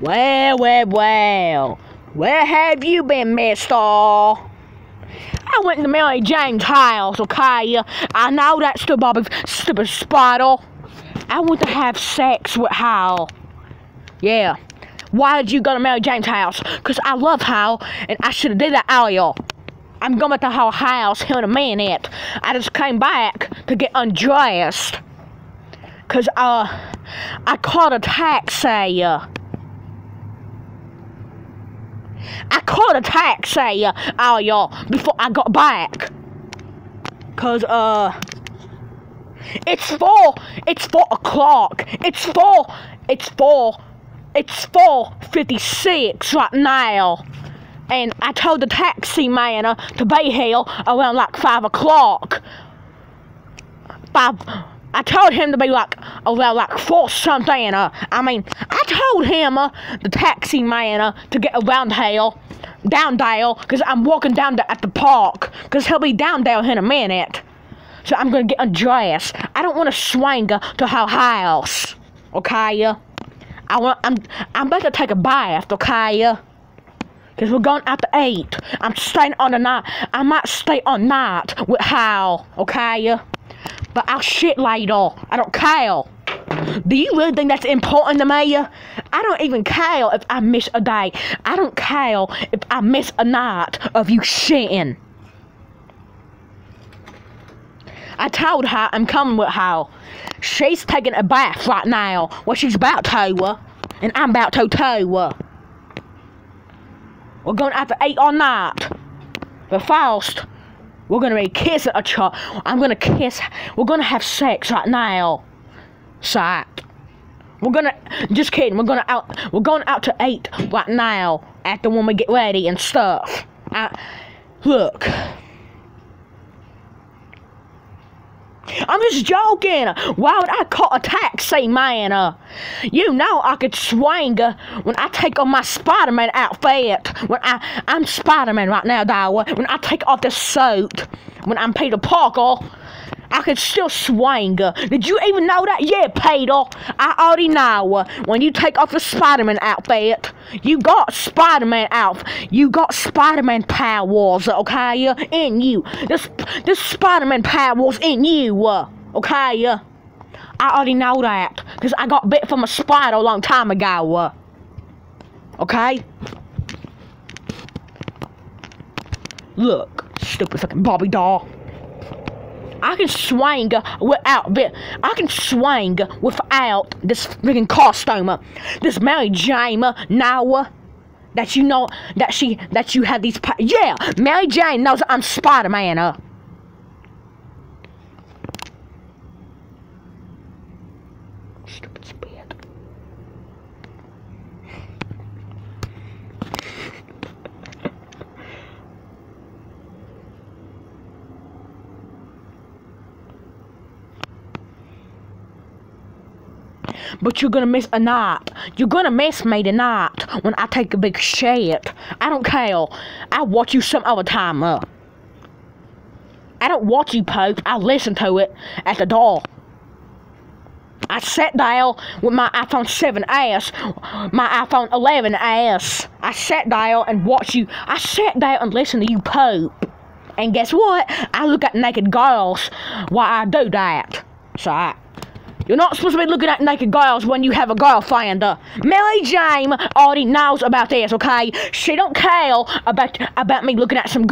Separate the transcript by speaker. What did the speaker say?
Speaker 1: Well, well, well. Where have you been, mister? I went to Mary Jane's house, okay? I know that stupid, Bobby, stupid spider. I went to have sex with Hal. Yeah. Why did you go to Mary Jane's house? Because I love Hal, and I should have did that earlier. I'm going to her house here in a minute. I just came back to get undressed. Because, uh, I caught a taxi. I caught a taxi, uh, y'all, before I got back. Cause, uh, it's four, it's four o'clock. It's four, it's four, it's four fifty-six right now. And I told the taxi man uh, to be here around like five o'clock. Five. I told him to be like around like four something. Uh, I mean, I told him uh, the taxi man uh, to get around here, down there, cause I'm walking down at the park, cause he'll be down there in a minute. So I'm gonna get undressed. I don't want to swing uh, to her house, okay? I want. I'm. I'm about to take a bath, okay? Cause we're going to eat. I'm staying on the night. I might stay on night with Hal, okay? But I'll shit later. I don't care. Do you really think that's important to me? I don't even care if I miss a day. I don't care if I miss a night of you shitting. I told her I'm coming with her. She's taking a bath right now. Well, she's about to, uh, and I'm about to too. Uh. We're going out to eat all night. But first, we're gonna be kissing a child. I'm gonna kiss. We're gonna have sex right now. Sight. We're gonna. Just kidding. We're gonna out. We're going out to eat right now. After when we get ready and stuff. I, look. I'm just joking. Why would I call a taxi, man? Uh, you know I could swing uh, when I take off my Spider-Man outfit. When I I'm Spider-Man right now, though. When I take off the suit, when I'm Peter Parker, I can still swing. Did you even know that? Yeah, Peter. I already know. When you take off the Spider-Man outfit, you got Spider-Man out. You got Spider-Man powers, okay? In you. This this Spider-Man powers in you, okay? I already know that because I got bit from a spider a long time ago. Okay? Look, stupid fucking Bobby doll. I can swing without. I can swing without this freaking costume. This Mary Jane now that you know that she that you have these. Yeah, Mary Jane knows I'm Spider Man. Uh. Stupid But you're gonna miss a night. You're gonna miss me tonight when I take a big shit. I don't care. I'll watch you some other time up. I don't watch you post. I listen to it at the door. I sat down with my iPhone 7S, my iPhone 11S. I sat down and watched you. I sat down and listened to you poop. And guess what? I look at naked girls while I do that. So I. You're not supposed to be looking at naked girls when you have a girlfriend. Uh, Mary Jane already knows about this, okay? She don't care about about me looking at some